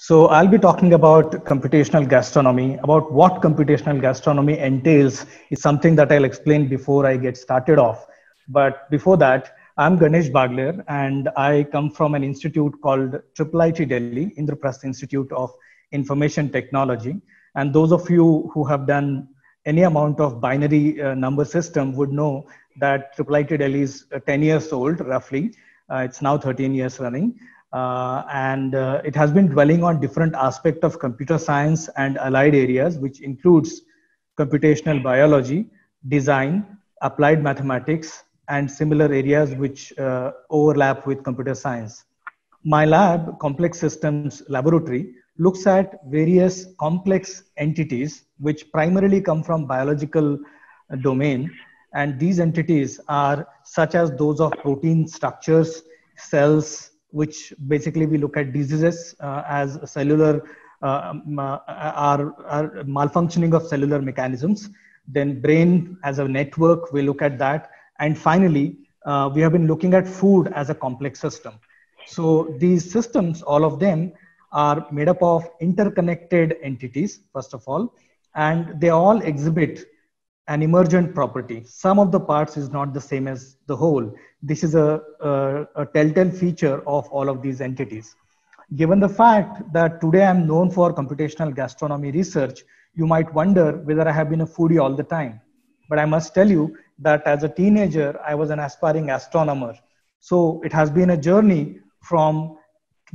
So I'll be talking about computational gastronomy. About what computational gastronomy entails is something that I'll explain before I get started off. But before that, I'm Ganesh Bagler, and I come from an institute called IIIT Delhi, Indraprastha Institute of Information Technology. And those of you who have done any amount of binary uh, number system would know that IIIT Delhi is uh, 10 years old, roughly. Uh, it's now 13 years running. Uh, and uh, it has been dwelling on different aspects of computer science and allied areas, which includes computational biology, design, applied mathematics, and similar areas which uh, overlap with computer science. My lab, Complex Systems Laboratory, looks at various complex entities which primarily come from biological domain. And these entities are such as those of protein structures, cells, which basically we look at diseases uh, as cellular uh, uh, are, are malfunctioning of cellular mechanisms. Then brain as a network, we look at that and finally, uh, we have been looking at food as a complex system. So these systems, all of them are made up of interconnected entities, first of all, and they all exhibit an emergent property. Sum of the parts is not the same as the whole. This is a, a, a telltale feature of all of these entities. Given the fact that today I'm known for computational gastronomy research, you might wonder whether I have been a foodie all the time. But I must tell you that as a teenager, I was an aspiring astronomer. So it has been a journey from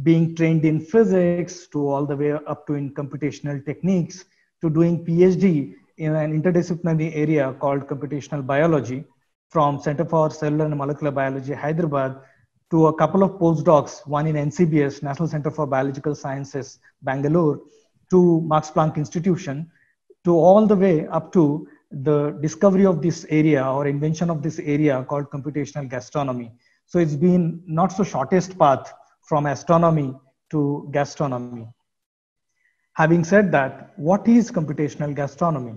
being trained in physics to all the way up to in computational techniques to doing PhD in an interdisciplinary area called computational biology from Center for Cellular and Molecular Biology, Hyderabad, to a couple of postdocs, one in NCBS, National Center for Biological Sciences, Bangalore, to Max Planck Institution, to all the way up to the discovery of this area or invention of this area called computational gastronomy. So it's been not so shortest path from astronomy to gastronomy. Having said that, what is computational gastronomy?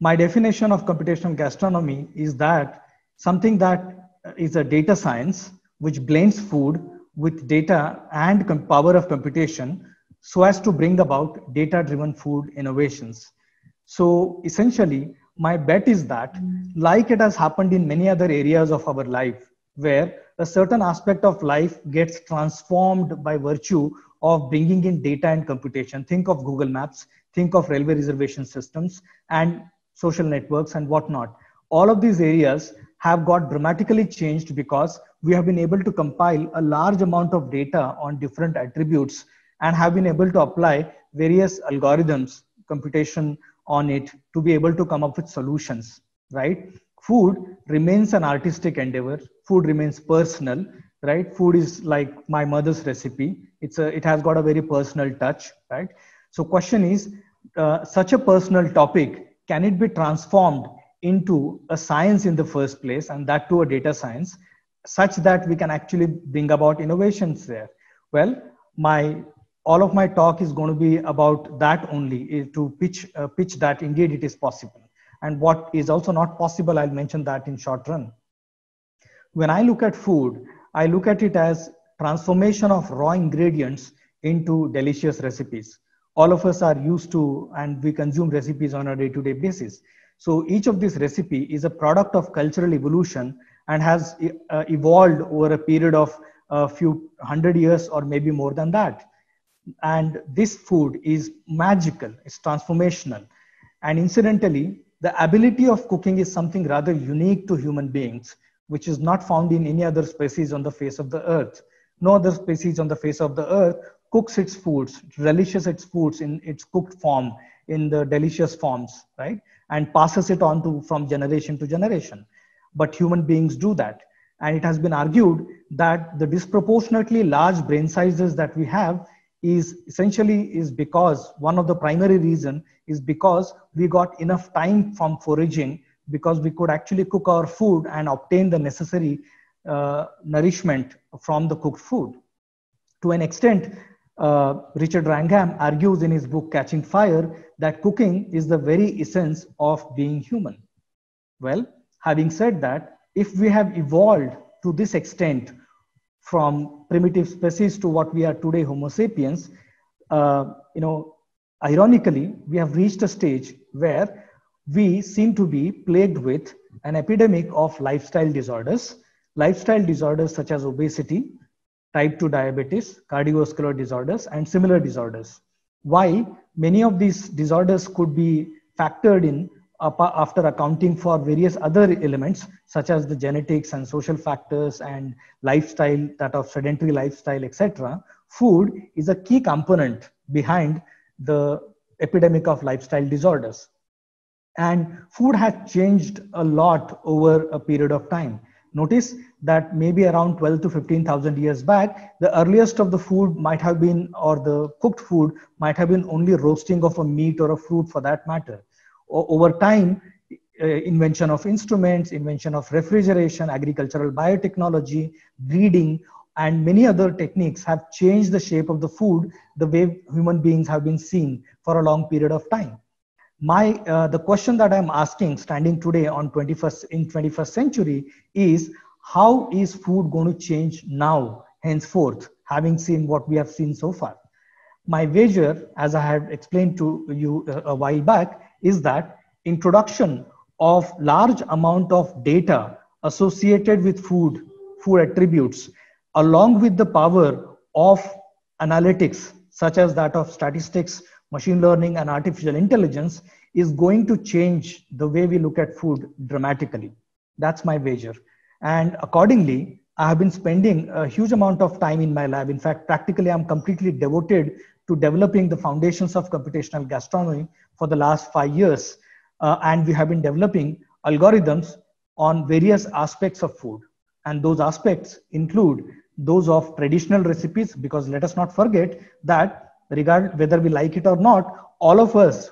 My definition of computational gastronomy is that something that is a data science which blends food with data and power of computation so as to bring about data driven food innovations. So essentially, my bet is that, like it has happened in many other areas of our life, where a certain aspect of life gets transformed by virtue of bringing in data and computation. Think of Google Maps, think of railway reservation systems, and social networks and whatnot. All of these areas have got dramatically changed because we have been able to compile a large amount of data on different attributes and have been able to apply various algorithms, computation on it to be able to come up with solutions, right? Food remains an artistic endeavor. Food remains personal, right? Food is like my mother's recipe. It's a, it has got a very personal touch, right? So question is, uh, such a personal topic, can it be transformed into a science in the first place and that to a data science such that we can actually bring about innovations there? Well, my all of my talk is going to be about that only too pitch uh, pitch that indeed it is possible and what is also not possible i'll mention that in short run when i look at food i look at it as transformation of raw ingredients into delicious recipes. All of us are used to and we consume recipes on a day to day basis. So each of these recipe is a product of cultural evolution and has uh, evolved over a period of a few hundred years or maybe more than that. And this food is magical it's transformational. And incidentally the ability of cooking is something rather unique to human beings which is not found in any other species on the face of the earth. No other species on the face of the earth cooks its foods relishes its foods in its cooked form in the delicious forms right? And passes it on to from generation to generation. But human beings do that. And it has been argued that the disproportionately large brain sizes that we have is essentially is because one of the primary reason is because we got enough time from foraging because we could actually cook our food and obtain the necessary uh, nourishment from the cooked food. To an extent, uh, Richard Wrangham argues in his book Catching Fire that cooking is the very essence of being human. Well, having said that, if we have evolved to this extent from primitive species to what we are today, Homo sapiens, uh, you know, ironically, we have reached a stage where we seem to be plagued with an epidemic of lifestyle disorders, lifestyle disorders such as obesity, type 2 diabetes, cardiovascular disorders, and similar disorders. Why? Many of these disorders could be factored in after accounting for various other elements such as the genetics and social factors and lifestyle that of sedentary lifestyle etc food is a key component behind the epidemic of lifestyle disorders and food has changed a lot over a period of time notice that maybe around 12 to 15000 years back the earliest of the food might have been or the cooked food might have been only roasting of a meat or a fruit for that matter over time, uh, invention of instruments, invention of refrigeration, agricultural biotechnology, breeding, and many other techniques have changed the shape of the food the way human beings have been seen for a long period of time. My, uh, the question that I'm asking standing today on 21st, in 21st century is how is food going to change now, henceforth, having seen what we have seen so far? My wager, as I have explained to you uh, a while back, is that introduction of large amount of data associated with food, food attributes, along with the power of analytics, such as that of statistics, machine learning, and artificial intelligence, is going to change the way we look at food dramatically. That's my wager. And accordingly, I have been spending a huge amount of time in my lab. In fact, practically, I'm completely devoted to developing the foundations of computational gastronomy for the last five years. Uh, and we have been developing algorithms on various aspects of food. And those aspects include those of traditional recipes, because let us not forget that regard whether we like it or not, all of us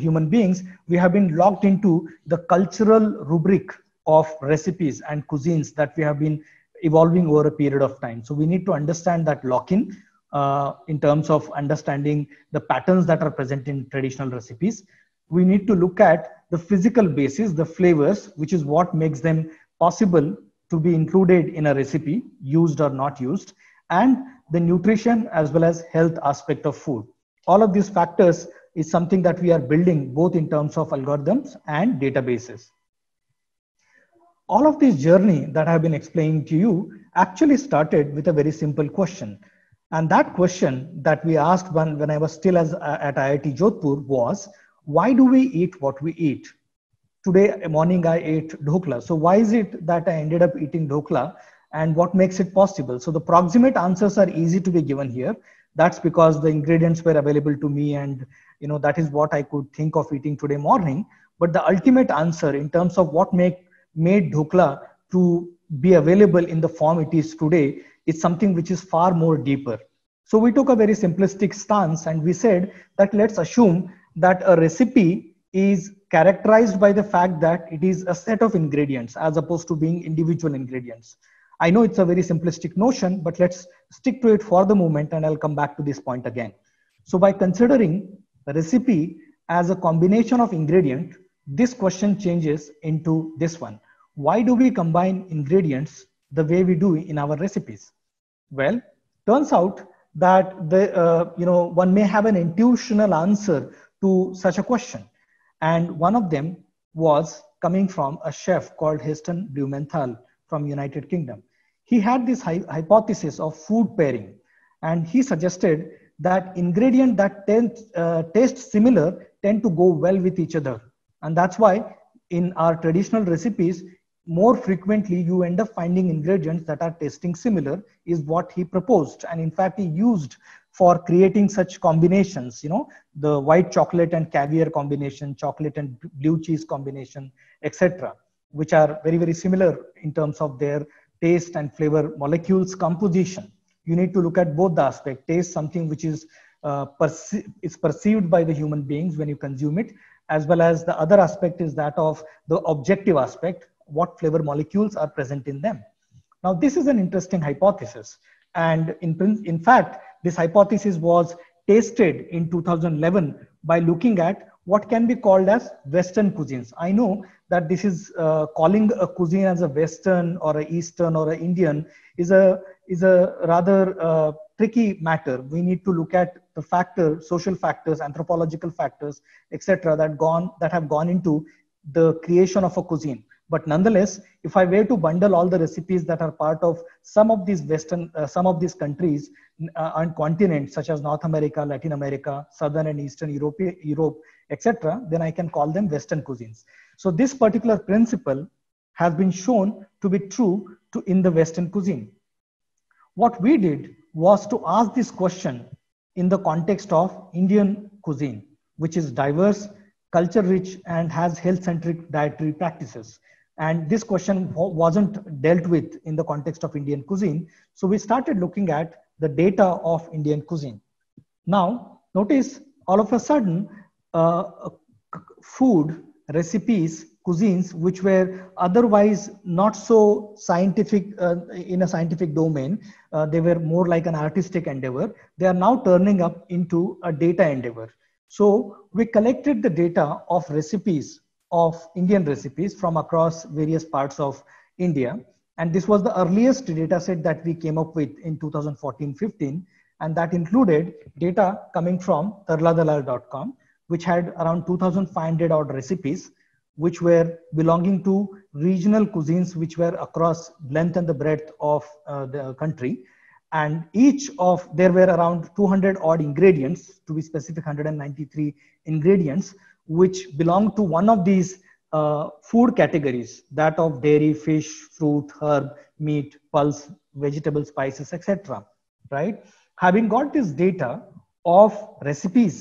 human beings, we have been locked into the cultural rubric of recipes and cuisines that we have been evolving over a period of time. So we need to understand that lock-in uh, in terms of understanding the patterns that are present in traditional recipes. We need to look at the physical basis, the flavors, which is what makes them possible to be included in a recipe, used or not used, and the nutrition as well as health aspect of food. All of these factors is something that we are building both in terms of algorithms and databases. All of this journey that I've been explaining to you actually started with a very simple question and that question that we asked when, when I was still as, uh, at IIT Jodhpur was, why do we eat what we eat? Today morning I ate dhokla. So why is it that I ended up eating dhokla and what makes it possible? So the proximate answers are easy to be given here. That's because the ingredients were available to me and you know that is what I could think of eating today morning. But the ultimate answer in terms of what make, made dhokla to be available in the form it is today is something which is far more deeper. So we took a very simplistic stance and we said that let's assume that a recipe is characterized by the fact that it is a set of ingredients as opposed to being individual ingredients. I know it's a very simplistic notion, but let's stick to it for the moment and I'll come back to this point again. So by considering the recipe as a combination of ingredient, this question changes into this one. Why do we combine ingredients the way we do in our recipes? Well, turns out that the, uh, you know, one may have an intuitional answer to such a question. And one of them was coming from a chef called Heston Blumenthal from United Kingdom. He had this hy hypothesis of food pairing, and he suggested that ingredients that tend, uh, taste similar tend to go well with each other. And that's why in our traditional recipes, more frequently you end up finding ingredients that are tasting similar is what he proposed and in fact he used for creating such combinations you know the white chocolate and caviar combination chocolate and blue cheese combination etc which are very very similar in terms of their taste and flavor molecules composition you need to look at both the aspect taste something which is uh, perce- is perceived by the human beings when you consume it as well as the other aspect is that of the objective aspect what flavor molecules are present in them. Now, this is an interesting hypothesis. And in, in fact, this hypothesis was tested in 2011 by looking at what can be called as Western cuisines. I know that this is uh, calling a cuisine as a Western or a Eastern or an Indian is a is a rather uh, tricky matter. We need to look at the factor, social factors, anthropological factors, etc., that gone that have gone into the creation of a cuisine. But nonetheless, if I were to bundle all the recipes that are part of some of these Western, uh, some of these countries uh, and continents such as North America, Latin America, Southern and Eastern Europe, Europe, etc., then I can call them Western cuisines. So this particular principle has been shown to be true to in the Western cuisine. What we did was to ask this question in the context of Indian cuisine, which is diverse, culture rich, and has health centric dietary practices. And this question wasn't dealt with in the context of Indian cuisine. So we started looking at the data of Indian cuisine. Now, notice all of a sudden, uh, food, recipes, cuisines, which were otherwise not so scientific uh, in a scientific domain, uh, they were more like an artistic endeavor. They are now turning up into a data endeavor. So we collected the data of recipes of Indian recipes from across various parts of India. And this was the earliest data set that we came up with in 2014-15. And that included data coming from tarladalal.com, which had around 2,500 odd recipes, which were belonging to regional cuisines, which were across length and the breadth of uh, the country. And each of, there were around 200 odd ingredients, to be specific, 193 ingredients, which belong to one of these uh, food categories that of dairy fish fruit herb meat pulse vegetable spices etc right having got this data of recipes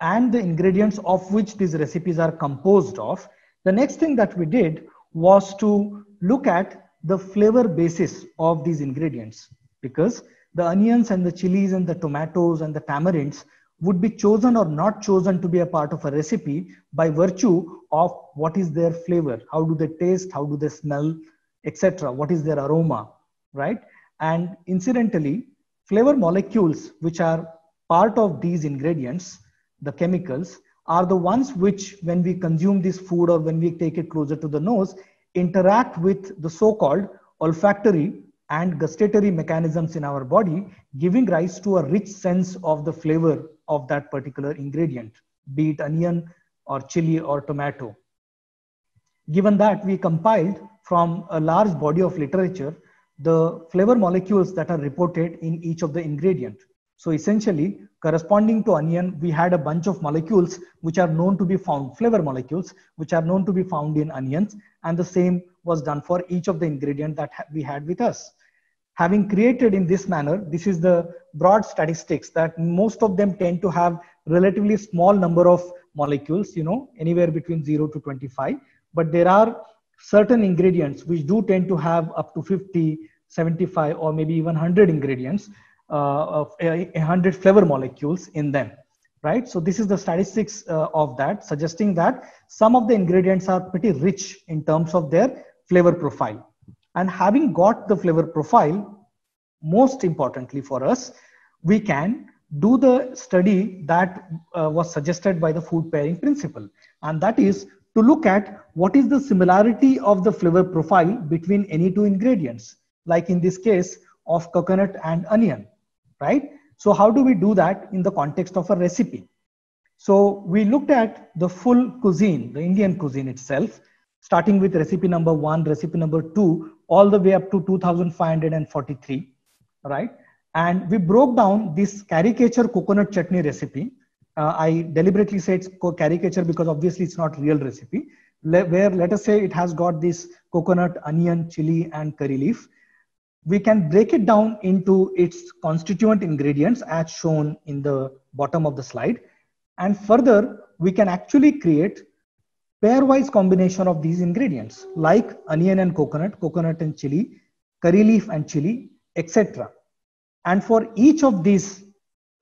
and the ingredients of which these recipes are composed of the next thing that we did was to look at the flavor basis of these ingredients because the onions and the chilies and the tomatoes and the tamarinds would be chosen or not chosen to be a part of a recipe by virtue of what is their flavor how do they taste how do they smell etc what is their aroma right? And incidentally flavor molecules which are part of these ingredients the chemicals are the ones which when we consume this food or when we take it closer to the nose interact with the so-called olfactory and gustatory mechanisms in our body, giving rise to a rich sense of the flavor of that particular ingredient, be it onion or chili or tomato. Given that we compiled from a large body of literature the flavor molecules that are reported in each of the ingredient. So essentially, corresponding to onion, we had a bunch of molecules which are known to be found, flavor molecules, which are known to be found in onions. And the same was done for each of the ingredient that we had with us having created in this manner, this is the broad statistics that most of them tend to have relatively small number of molecules, you know, anywhere between 0 to 25. But there are certain ingredients which do tend to have up to 50, 75, or maybe even 100 ingredients, of 100 flavor molecules in them, right? So this is the statistics uh, of that, suggesting that some of the ingredients are pretty rich in terms of their flavor profile. And having got the flavor profile, most importantly for us, we can do the study that uh, was suggested by the food pairing principle. And that is to look at what is the similarity of the flavor profile between any two ingredients, like in this case of coconut and onion, right? So how do we do that in the context of a recipe? So we looked at the full cuisine, the Indian cuisine itself, starting with recipe number one, recipe number two, all the way up to 2543, right? And we broke down this caricature coconut chutney recipe. Uh, I deliberately said caricature because obviously it's not real recipe, where let us say it has got this coconut, onion, chili, and curry leaf. We can break it down into its constituent ingredients as shown in the bottom of the slide. And further, we can actually create pairwise combination of these ingredients like onion and coconut, coconut and chili, curry leaf and chili, etc. And for each of these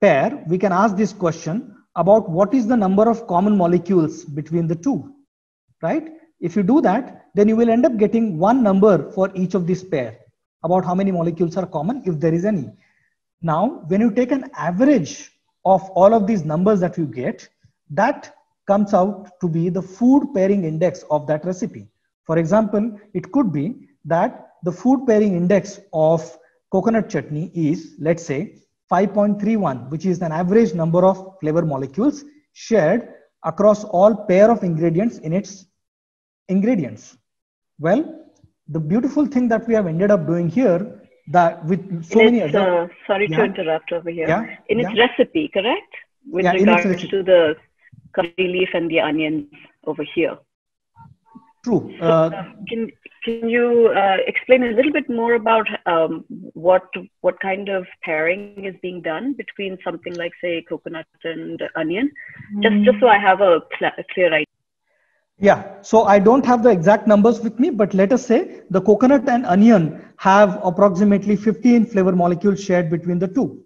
pair, we can ask this question about what is the number of common molecules between the two, right? If you do that, then you will end up getting one number for each of these pair about how many molecules are common, if there is any. Now, when you take an average of all of these numbers that you get, that comes out to be the food pairing index of that recipe. For example, it could be that the food pairing index of coconut chutney is, let's say, 5.31, which is an average number of flavor molecules shared across all pair of ingredients in its ingredients. Well, the beautiful thing that we have ended up doing here that with so many other, uh, sorry Yeah. to interrupt over here. Yeah, In its yeah. recipe, correct? With Yeah, regards to the curry leaf and the onions over here. true. Uh, Can can you uh, explain a little bit more about um, what what kind of pairing is being done between something like say coconut and onion? Just just so I have a, cl- a clear idea. Yeah, so I don't have the exact numbers with me, but let us say the coconut and onion have approximately 15 flavor molecules shared between the two.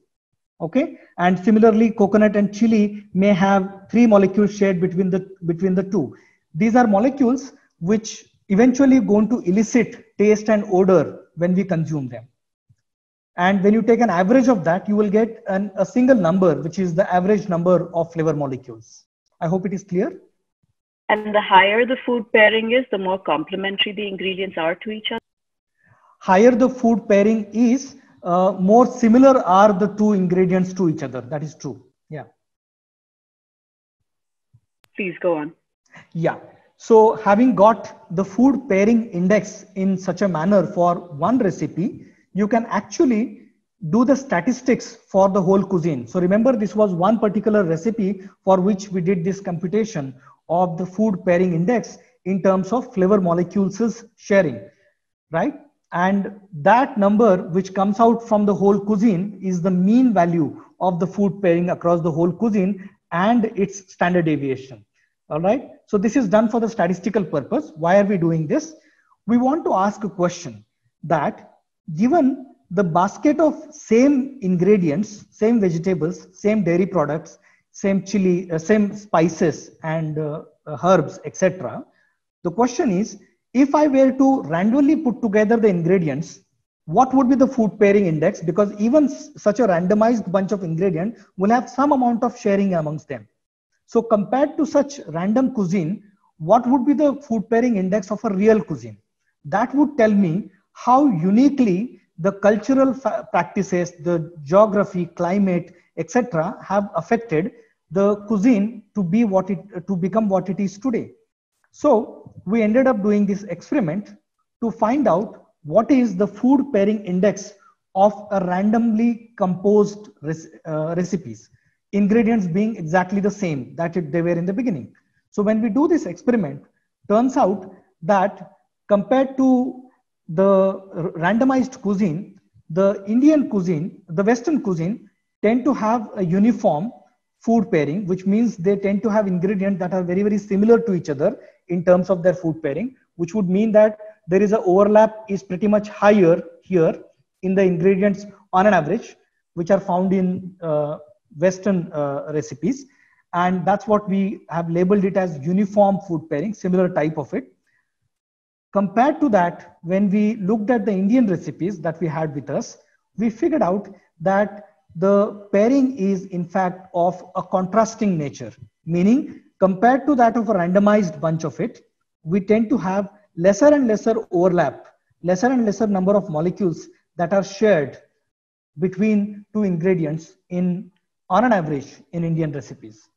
Okay, and similarly, coconut and chili may have three molecules shared between the between the two. These are molecules which eventually going to elicit taste and odor when we consume them. And when you take an average of that, you will get an, a single number, which is the average number of flavor molecules. I hope it is clear. And the higher the food pairing is, the more complementary the ingredients are to each other. higher the food pairing is, uh, more similar are the two ingredients to each other. That is true. Yeah. Please go on. Yeah. So having got the food pairing index in such a manner for one recipe, you can actually do the statistics for the whole cuisine. So remember this was one particular recipe for which we did this computation of the food pairing index in terms of flavor molecules sharing, right? And that number which comes out from the whole cuisine is the mean value of the food pairing across the whole cuisine and its standard deviation. All right. So this is done for the statistical purpose. Why are we doing this? We want to ask a question that given the basket of same ingredients, same vegetables, same dairy products, same chili, uh, same spices and uh, uh, herbs, etc. The question is, if I were to randomly put together the ingredients, what would be the food pairing index? Because even such a randomized bunch of ingredients will have some amount of sharing amongst them. So compared to such random cuisine, what would be the food pairing index of a real cuisine? That would tell me how uniquely the cultural practices, the geography, climate, etc., have affected the cuisine to be what it to become what it is today. So we ended up doing this experiment to find out what is the food pairing index of a randomly composed uh, recipes, ingredients being exactly the same that it, they were in the beginning. So when we do this experiment, turns out that compared to the randomized cuisine, the Indian cuisine, the Western cuisine tend to have a uniform food pairing, which means they tend to have ingredients that are very, very similar to each other in terms of their food pairing, which would mean that there is a overlap is pretty much higher here in the ingredients on an average, which are found in uh, Western uh, recipes. And that's what we have labeled it as uniform food pairing, similar type of it. Compared to that, when we looked at the Indian recipes that we had with us, we figured out that the pairing is in fact of a contrasting nature, meaning compared to that of a randomized bunch of it, we tend to have lesser and lesser overlap, lesser and lesser number of molecules that are shared between two ingredients in on an average in Indian recipes.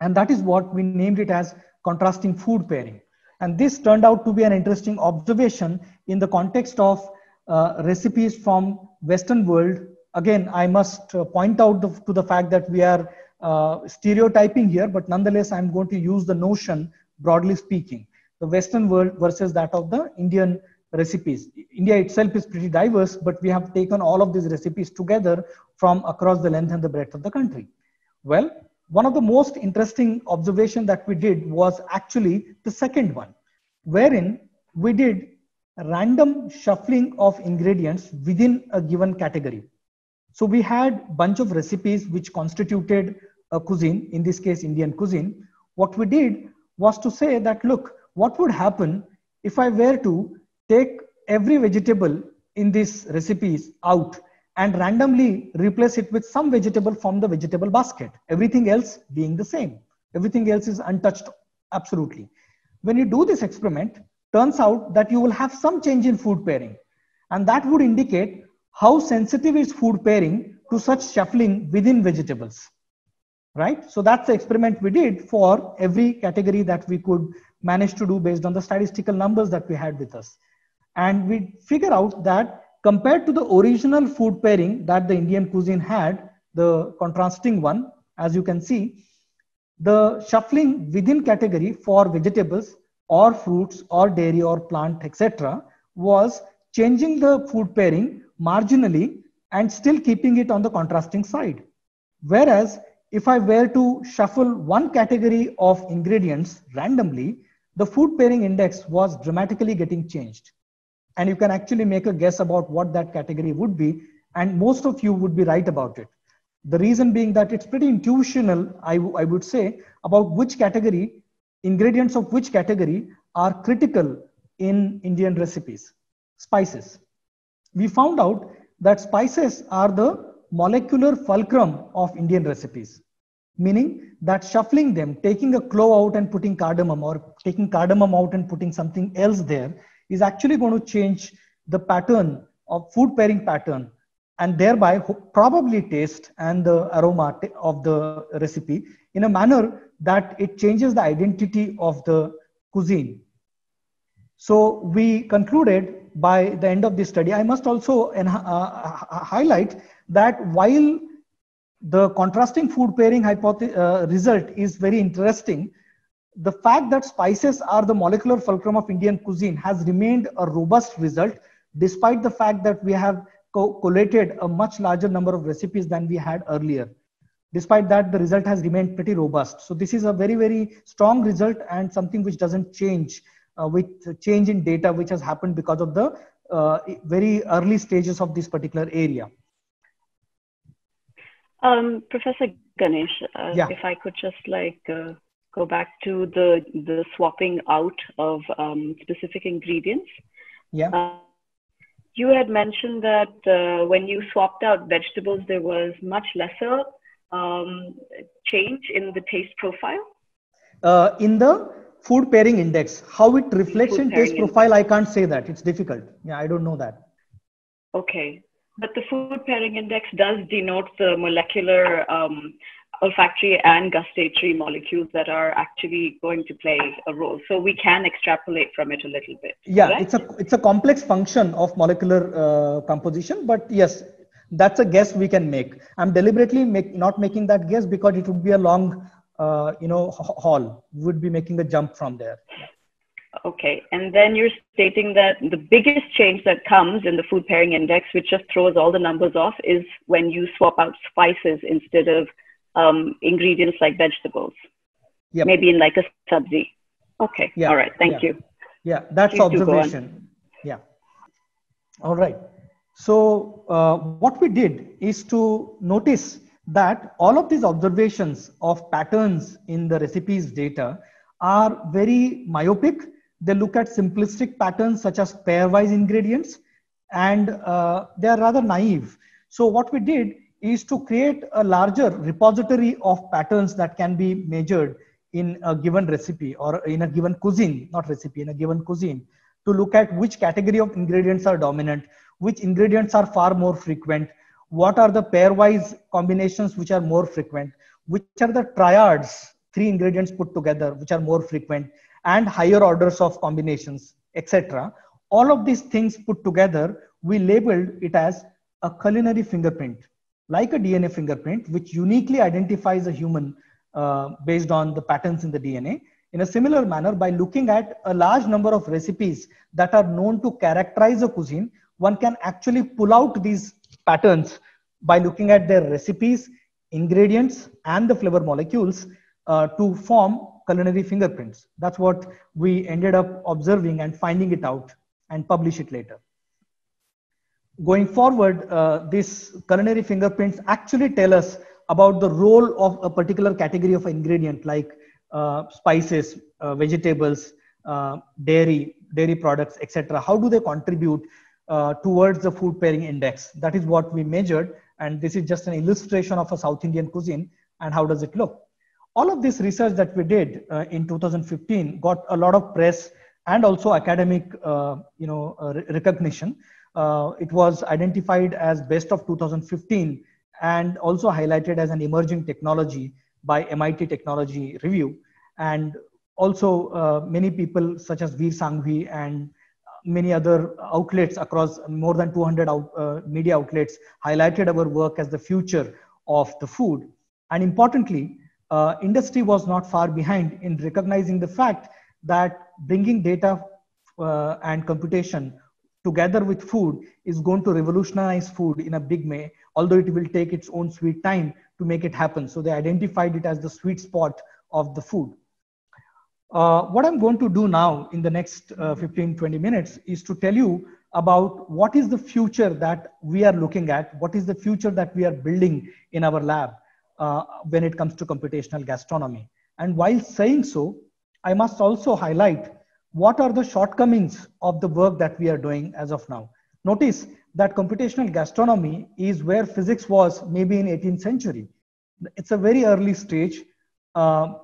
And that is what we named it as contrasting food pairing. And this turned out to be an interesting observation in the context of uh, recipes from Western world. Again, I must uh, point out the, to the fact that we are uh, stereotyping here, but nonetheless, I'm going to use the notion broadly speaking, the Western world versus that of the Indian recipes. India itself is pretty diverse, but we have taken all of these recipes together from across the length and the breadth of the country. Well, one of the most interesting observation that we did was actually the second one, wherein we did random shuffling of ingredients within a given category. So we had bunch of recipes which constituted a cuisine, in this case, Indian cuisine. What we did was to say that, look, what would happen if I were to take every vegetable in these recipes out and randomly replace it with some vegetable from the vegetable basket, everything else being the same. Everything else is untouched, absolutely. When you do this experiment, turns out that you will have some change in food pairing. And that would indicate how sensitive is food pairing to such shuffling within vegetables? Right? So that's the experiment we did for every category that we could manage to do based on the statistical numbers that we had with us. And we figure out that compared to the original food pairing that the indian cuisine had the contrasting one as you can see the shuffling within category for vegetables or fruits or dairy or plant etc was changing the food pairing marginally and still keeping it on the contrasting side whereas if i were to shuffle one category of ingredients randomly the food pairing index was dramatically getting changed and you can actually make a guess about what that category would be and most of you would be right about it the reason being that it's pretty intuitional, I, would say, about which category, ingredients of which category are critical in Indian recipes. Spices. We found out that spices are the molecular fulcrum of Indian recipes, meaning that shuffling them, taking a clove out and putting cardamom or taking cardamom out and putting something else there is actually going to change the pattern of food pairing pattern and thereby probably taste and the aroma of the recipe in a manner that it changes the identity of the cuisine. So we concluded by the end of this study. I must also uh, highlight that while the contrasting food pairing uh, result is very interesting, the fact that spices are the molecular fulcrum of Indian cuisine has remained a robust result, despite the fact that we have co- collated a much larger number of recipes than we had earlier. Despite that, the result has remained pretty robust. So this is a very, very strong result and something which doesn't change uh, with change in data, which has happened because of the uh, very early stages of this particular area. Um, Professor Ganesh, uh, yeah. if I could just like uh, go back to the the swapping out of um, specific ingredients. Yeah. Uh, you had mentioned that uh, when you swapped out vegetables, there was much lesser um, change in the taste profile. Uh, in the food pairing index, how it reflects in taste profile, index. I can't say that. It's difficult. Yeah, I don't know that. Okay. But the food pairing index does denote the molecular um, olfactory and gustatory molecules that are actually going to play a role. So we can extrapolate from it a little bit. Yeah, right? it's a it's a complex function of molecular uh, composition, but yes, that's a guess we can make. I'm deliberately make, not making that guess because it would be a long, uh, you know, hall would be making the jump from there. Okay, and then you're stating that the biggest change that comes in the food pairing index, which just throws all the numbers off, is when you swap out spices instead of um, ingredients like vegetables. Yep. Maybe in like a sabzi. Okay. Yeah. All right. Thank yeah. you. Yeah, that's Please observation. Yeah. All right. So uh, what we did is to notice that all of these observations of patterns in the recipes data are very myopic. They look at simplistic patterns such as pairwise ingredients and uh, they are rather naive. So what we did is to create a larger repository of patterns that can be measured in a given recipe or in a given cuisine, not recipe, in a given cuisine, to look at which category of ingredients are dominant, which ingredients are far more frequent, what are the pairwise combinations which are more frequent, which are the triads, three ingredients put together, which are more frequent, and higher orders of combinations, etc. All of these things put together, we labeled it as a culinary fingerprint like a DNA fingerprint, which uniquely identifies a human uh, based on the patterns in the DNA. In a similar manner, by looking at a large number of recipes that are known to characterize a cuisine, one can actually pull out these patterns by looking at their recipes, ingredients, and the flavor molecules uh, to form culinary fingerprints. That's what we ended up observing and finding it out and publish it later going forward, uh, these culinary fingerprints actually tell us about the role of a particular category of ingredient like uh, spices, uh, vegetables, uh, dairy, dairy products, etc. How do they contribute uh, towards the food pairing index? That is what we measured. And this is just an illustration of a South Indian cuisine and how does it look. All of this research that we did uh, in 2015 got a lot of press and also academic you know, recognition. uh, it was identified as best of 2015 and also highlighted as an emerging technology by MIT Technology Review. And also uh, many people such as Veer Sanghvi and many other outlets across more than 200 out, uh, media outlets highlighted our work as the future of the food. And importantly, uh, industry was not far behind in recognizing the fact that bringing data uh, and computation together with food is going to revolutionize food in a big way, although it will take its own sweet time to make it happen. So they identified it as the sweet spot of the food. Uh, what I'm going to do now in the next uh, 15, 20 minutes is to tell you about what is the future that we are looking at, what is the future that we are building in our lab uh, when it comes to computational gastronomy. And while saying so, I must also highlight what are the shortcomings of the work that we are doing as of now. Notice that computational gastronomy is where physics was maybe in 18th century. It's a very early stage. Uh,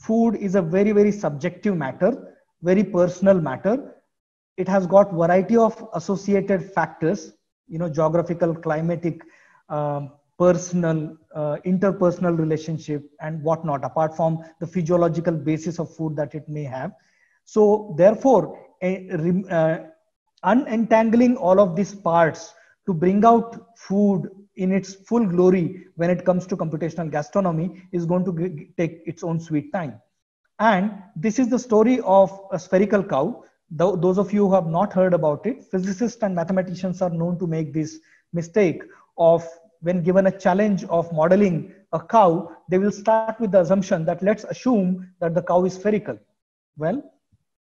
food is a very, very subjective matter, very personal matter. It has got variety of associated factors, you know, geographical, climatic, um, personal, uh, interpersonal relationship and whatnot, apart from the physiological basis of food that it may have. So therefore, uh, unentangling all of these parts to bring out food in its full glory when it comes to computational gastronomy is going to take its own sweet time. And this is the story of a spherical cow. Those of you who have not heard about it, physicists and mathematicians are known to make this mistake of when given a challenge of modeling a cow, they will start with the assumption that let's assume that the cow is spherical. Well,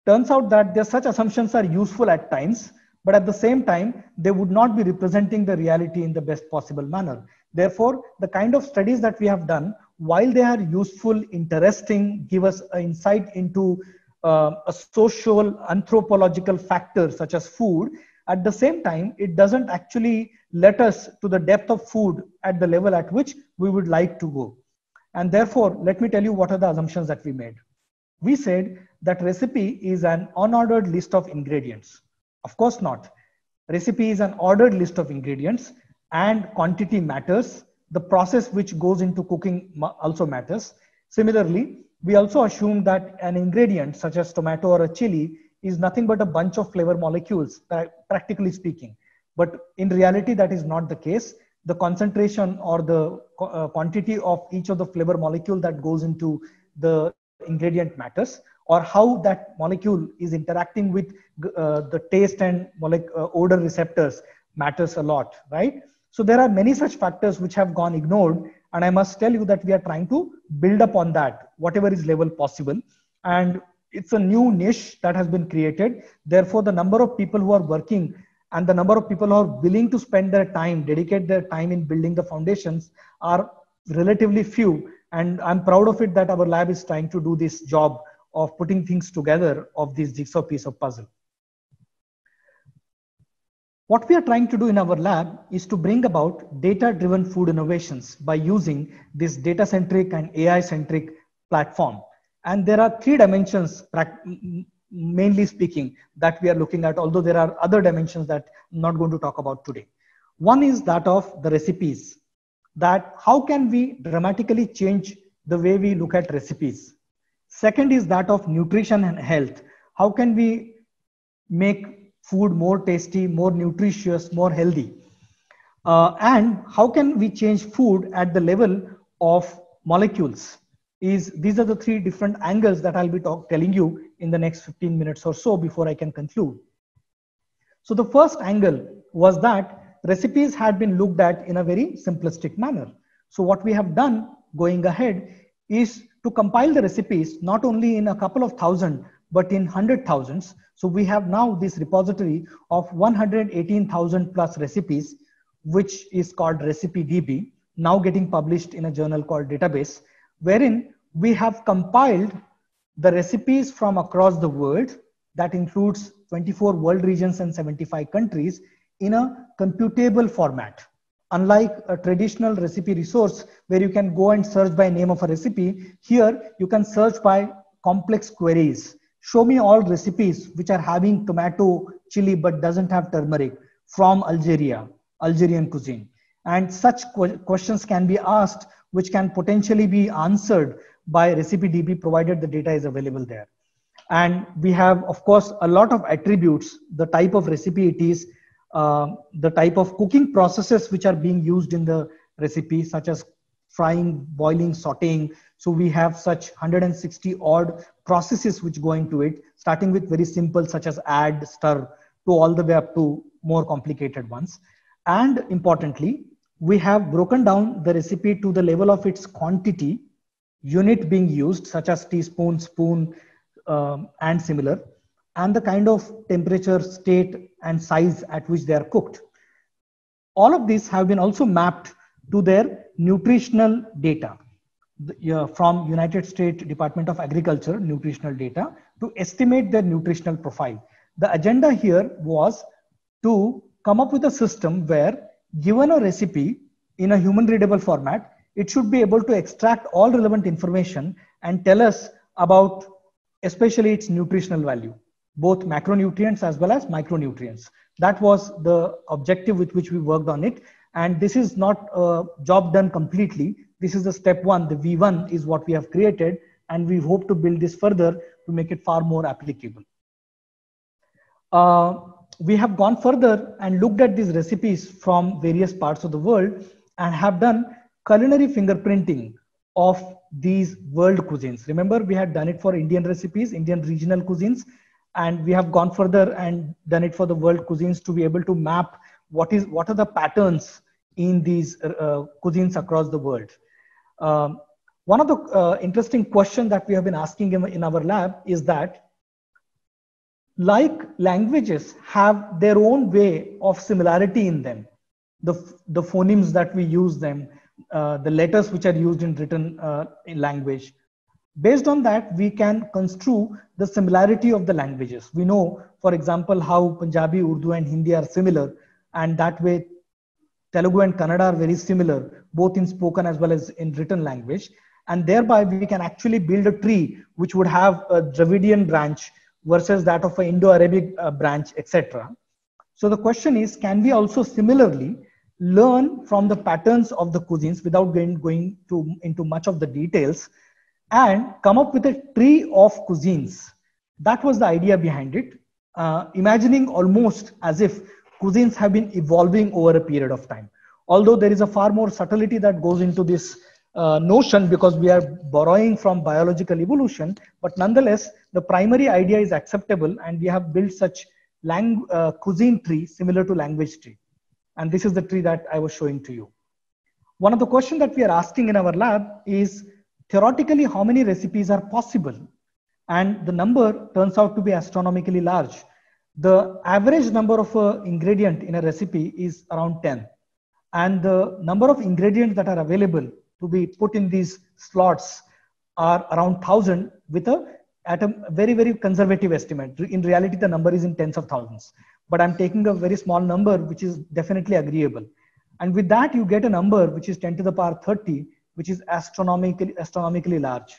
turns out that their such assumptions are useful at times, but at the same time, they would not be representing the reality in the best possible manner. Therefore, the kind of studies that we have done, while they are useful, interesting, give us insight into uh, a social, anthropological factor such as food, at the same time, it doesn't actually let us to the depth of food at the level at which we would like to go. And therefore, let me tell you what are the assumptions that we made. We said that recipe is an unordered list of ingredients. Of course not. Recipe is an ordered list of ingredients and quantity matters. The process which goes into cooking also matters. Similarly, we also assume that an ingredient such as tomato or a chili is nothing but a bunch of flavor molecules, practically speaking. But in reality, that is not the case. The concentration or the uh, quantity of each of the flavor molecule that goes into the ingredient matters or how that molecule is interacting with uh, the taste and uh, odor receptors matters a lot, right? So there are many such factors which have gone ignored. And I must tell you that we are trying to build upon that, whatever is level possible. And it's a new niche that has been created. Therefore, the number of people who are working and the number of people who are willing to spend their time, dedicate their time in building the foundations are relatively few. And I'm proud of it that our lab is trying to do this job of putting things together of this jigsaw piece of puzzle. What we are trying to do in our lab is to bring about data-driven food innovations by using this data-centric and AI-centric platform. And there are three dimensions, mainly speaking, that we are looking at, although there are other dimensions that I'm not going to talk about today. One is that of the recipes, that how can we dramatically change the way we look at recipes? Second is that of nutrition and health. How can we make food more tasty, more nutritious, more healthy? Uh, and how can we change food at the level of molecules? is these are the three different angles that I'll be talk, telling you in the next 15 minutes or so before I can conclude. So the first angle was that recipes had been looked at in a very simplistic manner. So what we have done going ahead is to compile the recipes not only in a couple of thousand, but in hundred thousands. So we have now this repository of 118,000 plus recipes, which is called RecipeDB, now getting published in a journal called Database wherein we have compiled the recipes from across the world that includes 24 world regions and 75 countries in a computable format. Unlike a traditional recipe resource where you can go and search by name of a recipe, here you can search by complex queries. Show me all recipes which are having tomato, chili, but doesn't have turmeric. from Algeria, Algerian cuisine. And such qu questions can be asked, which can potentially be answered by RecipeDB provided the data is available there. And we have, of course, a lot of attributes, the type of recipe it is, the type of cooking processes which are being used in the recipe, such as frying, boiling, sauteing. So we have such 160 odd processes which go into it, starting with very simple, such as add, stir, to all the way up to more complicated ones. And importantly, we have broken down the recipe to the level of its quantity, unit being used, such as teaspoon, spoon, um, and similar, and the kind of temperature, state, and size at which they are cooked. All of these have been also mapped to their nutritional data the, uh, from United States Department of Agriculture nutritional data to estimate their nutritional profile. The agenda here was to come up with a system where given a recipe in a human readable format, it should be able to extract all relevant information and tell us about especially its nutritional value, both macronutrients as well as micronutrients. That was the objective with which we worked on it. And this is not a job done completely. This is the step one. The V1 is what we have created. And we hope to build this further to make it far more applicable. Uh, we have gone further and looked at these recipes from various parts of the world and have done culinary fingerprinting of these world cuisines. Remember, we had done it for Indian recipes, Indian regional cuisines, and we have gone further and done it for the world cuisines to be able to map what is what are the patterns in these uh, cuisines across the world. Um, one of the uh, interesting questions that we have been asking in, in our lab is that like languages have their own way of similarity in them the, the phonemes that we use them uh, the letters which are used in written uh, in language. Based on that, we can construe the similarity of the languages. We know, for example, how Punjabi, Urdu, and Hindi are similar, and that way Telugu and Kannada are very similar, both in spoken as well as in written language. And thereby, we can actually build a tree which would have a Dravidian branch versus that of an Indo-Aryan uh, branch, etc. So the question is, can we also similarly learn from the patterns of the cuisines without going, going to, into much of the details and come up with a tree of cuisines. That was the idea behind it. Uh, imagining almost as if cuisines have been evolving over a period of time. Although there is a far more subtlety that goes into this uh, notion because we are borrowing from biological evolution, but nonetheless, the primary idea is acceptable and we have built such lang- uh, cuisine tree similar to language tree. And this is the tree that I was showing to you. One of the questions that we are asking in our lab is theoretically how many recipes are possible? And the number turns out to be astronomically large. The average number of uh, ingredient in a recipe is around 10. And the number of ingredients that are available to be put in these slots are around 1000 with a at a very very conservative estimate in reality the number is in tens of thousands but I'm taking a very small number, which is definitely agreeable. And with that, you get a number which is 10 to the power 30, which is astronomically, astronomically large.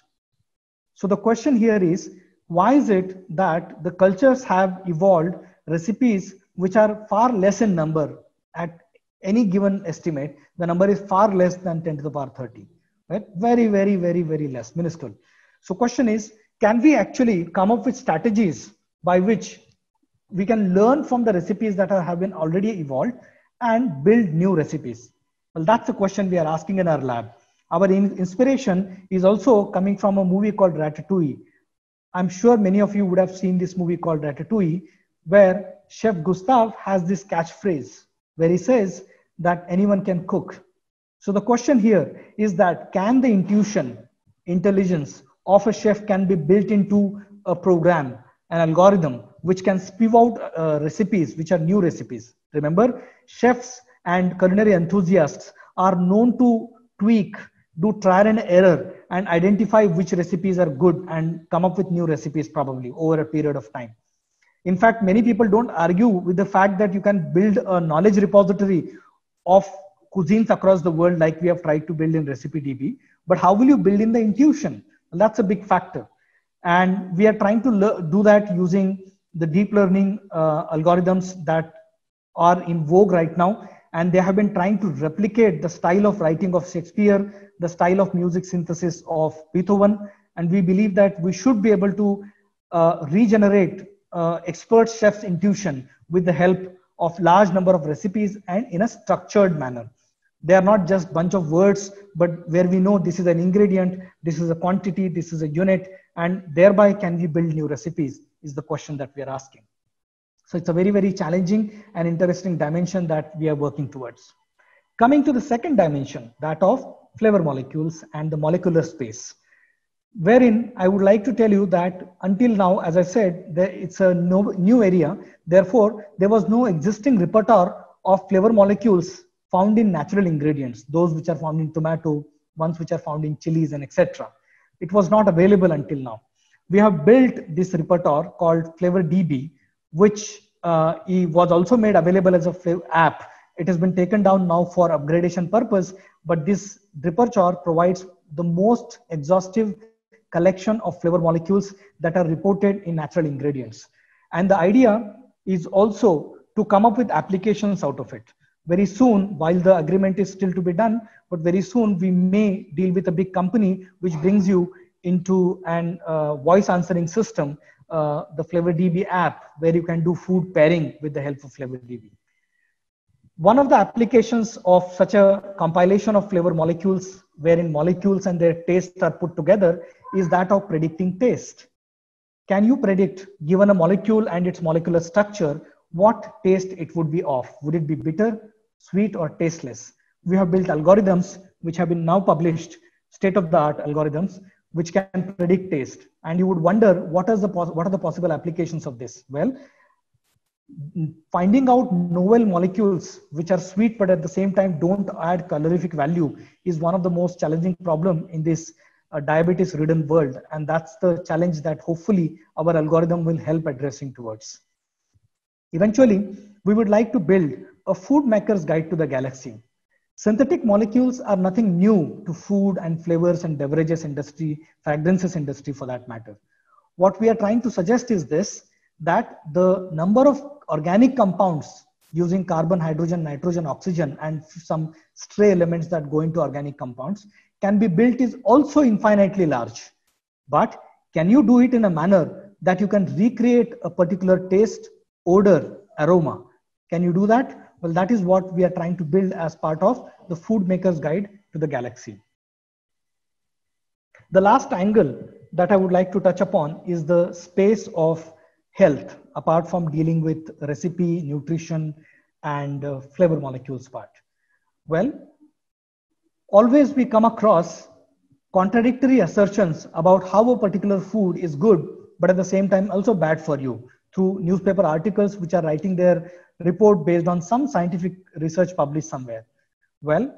So the question here is, why is it that the cultures have evolved recipes which are far less in number at any given estimate, the number is far less than 10 to the power 30, right? Very, very, very, very less, minuscule. So question is, can we actually come up with strategies by which we can learn from the recipes that have been already evolved and build new recipes? Well, that's a question we are asking in our lab. Our in inspiration is also coming from a movie called Ratatouille. I'm sure many of you would have seen this movie called Ratatouille, where Chef Gusteau has this catchphrase where he says that anyone can cook. So the question here is that can the intuition, intelligence of a chef can be built into a program, an algorithm which can spew out uh, recipes which are new recipes. Remember, chefs and culinary enthusiasts are known to tweak, do trial and error, and identify which recipes are good and come up with new recipes probably over a period of time. In fact, many people don't argue with the fact that you can build a knowledge repository of cuisines across the world like we have tried to build in RecipeDB But how will you build in the intuition? Well, that's a big factor. And we are trying to do that using the deep learning uh, algorithms that are in vogue right now. And they have been trying to replicate the style of writing of Shakespeare, the style of music synthesis of Beethoven. And we believe that we should be able to uh, regenerate uh, expert chef's intuition with the help of large number of recipes and in a structured manner they are not just bunch of words but where we know this is an ingredient this is a quantity this is a unit and thereby can we build new recipes is the question that we are asking so it's a very very challenging and interesting dimension that we are working towards coming to the second dimension that of flavor molecules and the molecular space wherein I would like to tell you that until now, as I said, it's a new area. Therefore, there was no existing repertoire of flavor molecules found in natural ingredients, those which are found in tomato, ones which are found in chilies and etc. It was not available until now. We have built this repertoire called Flavor DB, which uh, was also made available as a flavor app. It has been taken down now for upgradation purpose, but this repertoire provides the most exhaustive collection of flavor molecules that are reported in natural ingredients. And the idea is also to come up with applications out of it. Very soon, while the agreement is still to be done, but very soon we may deal with a big company which brings you into an uh, voice answering system, uh, the Flavor DB app, where you can do food pairing with the help of Flavor DB. One of the applications of such a compilation of flavor molecules, wherein molecules and their tastes are put together, is that of predicting taste. Can you predict, given a molecule and its molecular structure, what taste it would be of? Would it be bitter, sweet, or tasteless? We have built algorithms which have been now published, state of the art algorithms, which can predict taste. And you would wonder what, is the what are the possible applications of this? Well, finding out novel molecules which are sweet but at the same time don't add calorific value is one of the most challenging problem in this a diabetes ridden world and that's the challenge that hopefully our algorithm will help addressing towards eventually we would like to build a food maker's guide to the galaxy synthetic molecules are nothing new to food and flavors and beverages industry fragrances industry for that matter what we are trying to suggest is this that the number of organic compounds using carbon hydrogen nitrogen oxygen and some stray elements that go into organic compounds can be built is also infinitely large. But can you do it in a manner that you can recreate a particular taste, odor, aroma? Can you do that? Well, that is what we are trying to build as part of the Food Maker's Guide to the Galaxy. The last angle that I would like to touch upon is the space of health, apart from dealing with recipe, nutrition, and uh, flavor molecules part. Well, always we come across contradictory assertions about how a particular food is good, but at the same time also bad for you through newspaper articles which are writing their report based on some scientific research published somewhere. Well,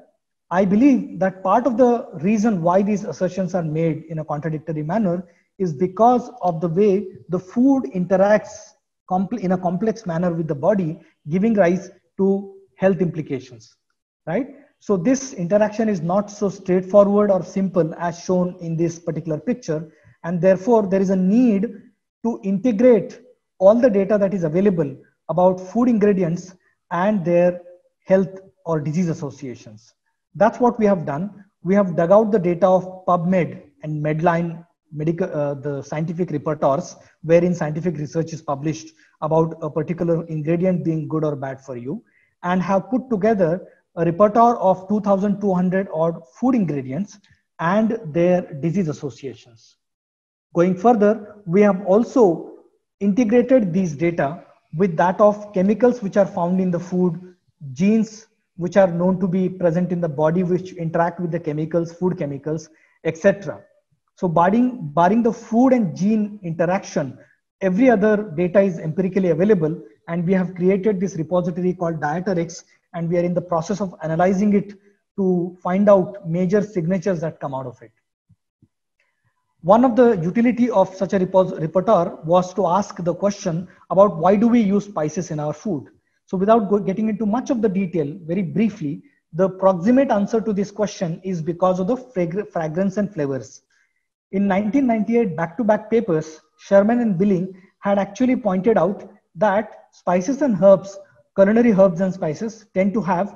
I believe that part of the reason why these assertions are made in a contradictory manner is because of the way the food interacts in a complex manner with the body, giving rise to health implications, right? So this interaction is not so straightforward or simple as shown in this particular picture. And therefore there is a need to integrate all the data that is available about food ingredients and their health or disease associations. That's what we have done. We have dug out the data of PubMed and Medline medical, uh, the scientific repertoires wherein scientific research is published about a particular ingredient being good or bad for you and have put together a repertoire of 2200 odd food ingredients and their disease associations. Going further, we have also integrated these data with that of chemicals which are found in the food, genes which are known to be present in the body which interact with the chemicals, food chemicals, etc. So barring, barring the food and gene interaction, every other data is empirically available and we have created this repository called DietRx and we are in the process of analyzing it to find out major signatures that come out of it. One of the utility of such a repertoire was to ask the question about why do we use spices in our food? So without getting into much of the detail, very briefly, the proximate answer to this question is because of the fragrance and flavors. In 1998 back-to-back papers, Sherman and Billing had actually pointed out that spices and herbs culinary herbs and spices tend to have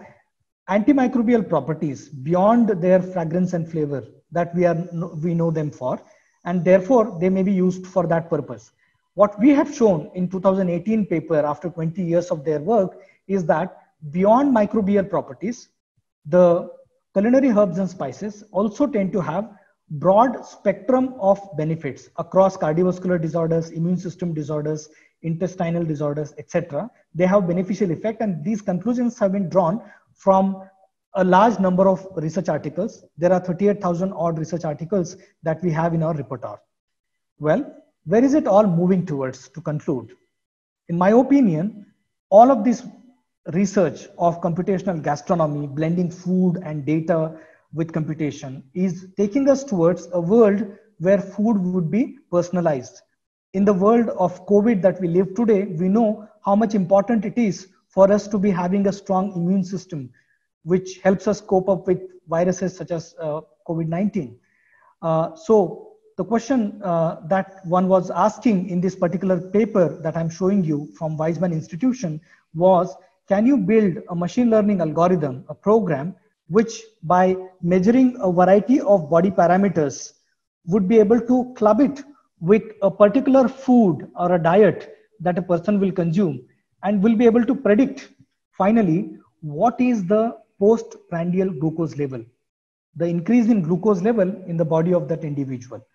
antimicrobial properties beyond their fragrance and flavor that we are we know them for and therefore they may be used for that purpose. What we have shown in 2018 paper after 20 years of their work is that beyond microbial properties the culinary herbs and spices also tend to have broad spectrum of benefits across cardiovascular disorders immune system disorders intestinal disorders etc they have beneficial effect and these conclusions have been drawn from a large number of research articles. There are 38,000 odd research articles that we have in our repertoire. Well, where is it all moving towards to conclude? In my opinion, all of this research of computational gastronomy, blending food and data with computation is taking us towards a world where food would be personalized. In the world of COVID that we live today, we know how much important it is for us to be having a strong immune system, which helps us cope up with viruses such as uh, COVID-19. Uh, so the question uh, that one was asking in this particular paper that I'm showing you from Weizmann Institution was, can you build a machine learning algorithm, a program, which by measuring a variety of body parameters would be able to club it with a particular food or a diet that a person will consume and will be able to predict finally what is the postprandial glucose level, the increase in glucose level in the body of that individual.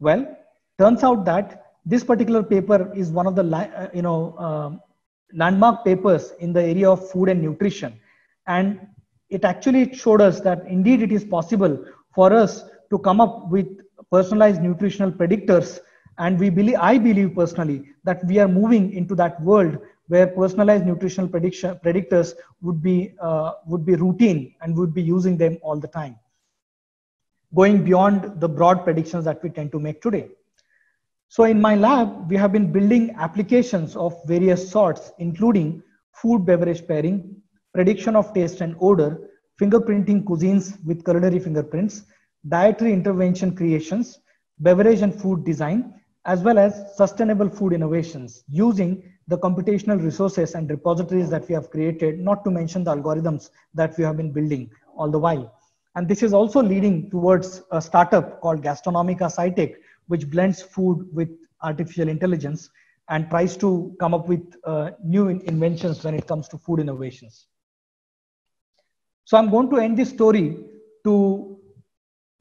Well, turns out that this particular paper is one of the uh, you know uh, landmark papers in the area of food and nutrition, and it actually showed us that indeed it is possible for us to come up with personalized nutritional predictors and we believe i believe personally that we are moving into that world where personalized nutritional prediction predictors would be uh, would be routine and would be using them all the time. Going beyond the broad predictions that we tend to make today. So in my lab we have been building applications of various sorts including food beverage pairing prediction of taste and odor fingerprinting cuisines with culinary fingerprints dietary intervention creations beverage and food design as well as sustainable food innovations using the computational resources and repositories that we have created, not to mention the algorithms that we have been building all the while. And this is also leading towards a startup called Gastronomica SciTech, which blends food with artificial intelligence and tries to come up with uh, new in inventions when it comes to food innovations. So I'm going to end this story to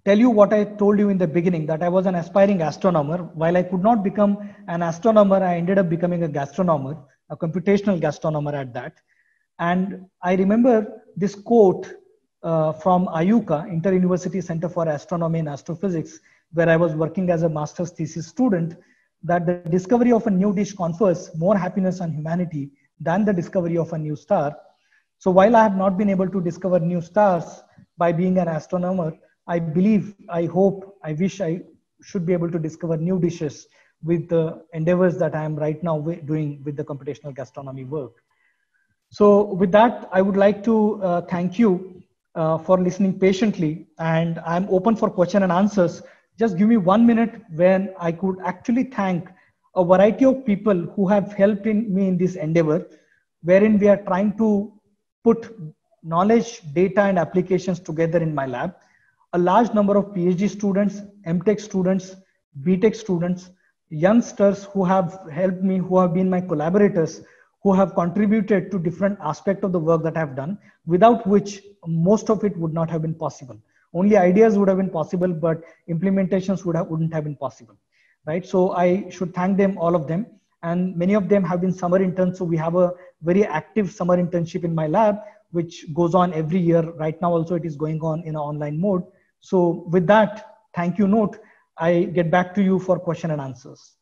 tell you what I told you in the beginning that I was an aspiring astronomer. While I could not become an astronomer, I ended up becoming a gastronomer, a computational gastronomer at that. And I remember this quote uh, from IUCAA, Inter-University Center for Astronomy and Astrophysics, where I was working as a master's thesis student, that the discovery of a new dish confers more happiness on humanity than the discovery of a new star. So while I have not been able to discover new stars by being an astronomer, I believe, I hope, I wish I should be able to discover new dishes with the endeavors that I am right now doing with the computational gastronomy work. So with that, I would like to uh, thank you uh, for listening patiently and I'm open for question and answers. Just give me one minute when I could actually thank a variety of people who have helped in me in this endeavor, wherein we are trying to put knowledge, data and applications together in my lab a large number of PhD students, MTech students, BTech students, youngsters who have helped me, who have been my collaborators, who have contributed to different aspects of the work that I've done, without which most of it would not have been possible. Only ideas would have been possible, but implementations would have, wouldn't have been possible, right? So I should thank them, all of them. And many of them have been summer interns. So we have a very active summer internship in my lab, which goes on every year. Right now also it is going on in an online mode. So with that, thank you note, I get back to you for question and answers.